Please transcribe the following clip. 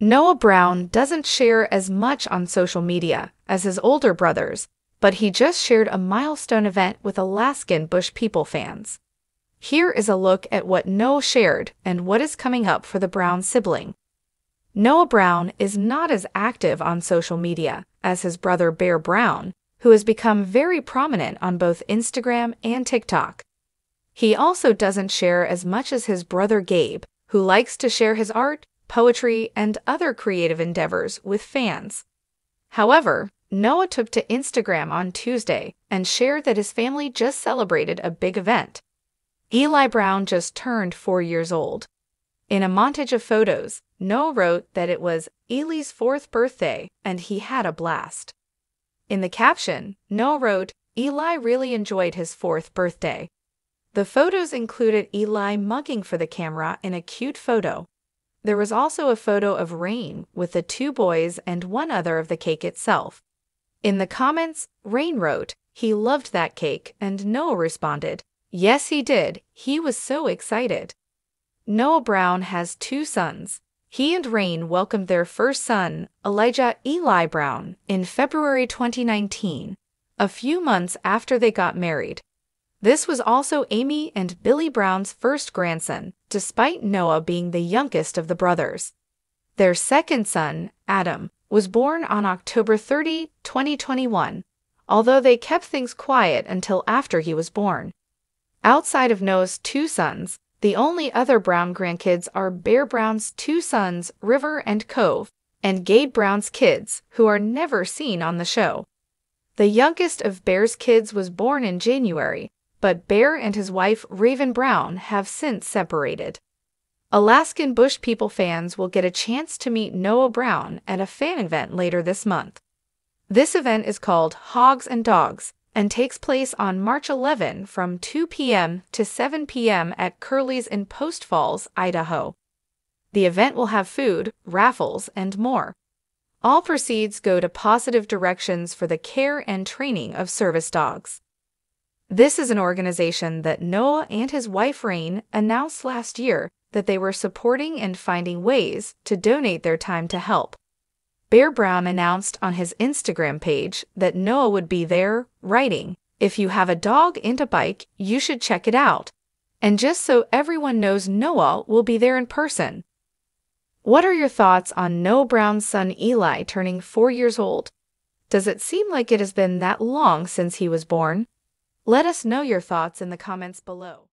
Noah Brown doesn't share as much on social media as his older brothers, but he just shared a milestone event with Alaskan Bush People fans. Here is a look at what Noah shared and what is coming up for the Brown sibling. Noah Brown is not as active on social media as his brother Bear Brown, who has become very prominent on both Instagram and TikTok. He also doesn't share as much as his brother Gabe, who likes to share his art poetry, and other creative endeavors with fans. However, Noah took to Instagram on Tuesday and shared that his family just celebrated a big event. Eli Brown just turned four years old. In a montage of photos, Noah wrote that it was Eli's fourth birthday and he had a blast. In the caption, Noah wrote, Eli really enjoyed his fourth birthday. The photos included Eli mugging for the camera in a cute photo there was also a photo of Rhain with the two boys and one other of the cake itself. In the comments, Rhain wrote, he loved that cake, and Noah responded, Yes, he did. He was so excited. Noah Brown has two sons. He and Rhain welcomed their first son, Elijah Eli Brown, in February 2019, a few months after they got married. This was also Amy and Billy Brown's first grandson, despite Noah being the youngest of the brothers. Their second son, Adam, was born on October 30, 2021, although they kept things quiet until after he was born. Outside of Noah's two sons, the only other Brown grandkids are Bear Brown's two sons, River and Cove, and Gabe Brown's kids, who are never seen on the show. The youngest of Bear's kids was born in January, but Bear and his wife Raiven Brown have since separated. Alaskan Bush People fans will get a chance to meet Noah Brown at a fan event later this month. This event is called Hogs and Dogs and takes place on March 11 from 2 p.m. to 7 p.m. at Curly's in Post Falls, Idaho. The event will have food, raffles, and more. All proceeds go to positive directions for the care and training of service dogs. This is an organization that Noah and his wife Rhain announced last year that they were supporting and finding ways to donate their time to help. Bear Brown announced on his Instagram page that Noah would be there, writing, If you have a dog and a bike, you should check it out. And just so everyone knows Noah will be there in person. What are your thoughts on Noah Brown's son Eli turning four years old? Does it seem like it has been that long since he was born? Let us know your thoughts in the comments below.